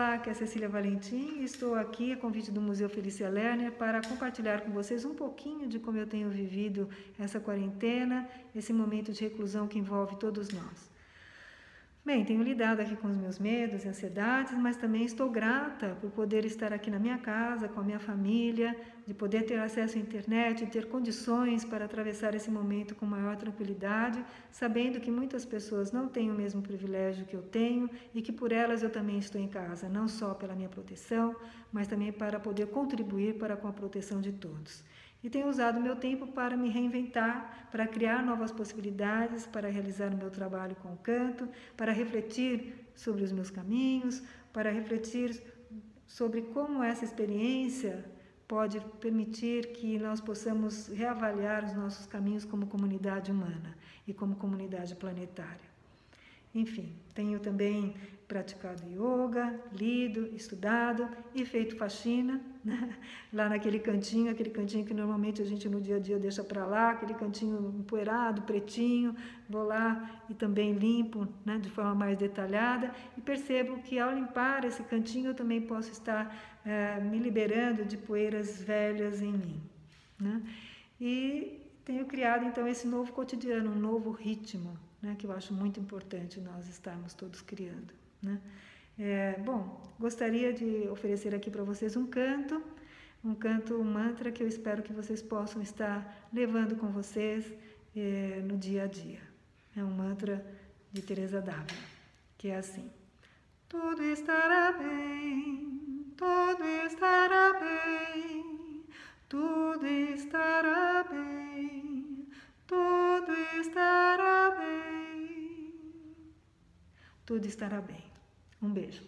aqui é Cecília Valentim e estou aqui a convite do Museu Felícia Lerner para compartilhar com vocês um pouquinho de como eu tenho vivido essa quarentena, esse momento de reclusão que envolve todos nós. Bem, tenho lidado aqui com os meus medos e ansiedades, mas também estou grata por poder estar aqui na minha casa, com a minha família, de poder ter acesso à internet, de ter condições para atravessar esse momento com maior tranquilidade, sabendo que muitas pessoas não têm o mesmo privilégio que eu tenho e que por elas eu também estou em casa, não só pela minha proteção, mas também para poder contribuir para com a proteção de todos. E tenho usado meu tempo para me reinventar, para criar novas possibilidades, para realizar o meu trabalho com o canto, para refletir sobre os meus caminhos, para refletir sobre como essa experiência pode permitir que nós possamos reavaliar os nossos caminhos como comunidade humana e como comunidade planetária. Enfim, tenho também praticado yoga, lido, estudado e feito faxina, né? lá naquele cantinho, aquele cantinho que normalmente a gente no dia a dia deixa para lá, aquele cantinho empoeirado, pretinho, vou lá e também limpo né, de forma mais detalhada e percebo que ao limpar esse cantinho eu também posso estar é, me liberando de poeiras velhas em mim. Né? E tenho criado então esse novo cotidiano, um novo ritmo, né, que eu acho muito importante nós estarmos todos criando. Né? É, bom, gostaria de oferecer aqui para vocês um canto, um canto, um mantra que eu espero que vocês possam estar levando com vocês é, no dia a dia. É um mantra de Teresa Dávila, que é assim: Tudo estará bem, tudo estará bem, tudo estará bem, estará bem, tudo estará bem. Um beijo.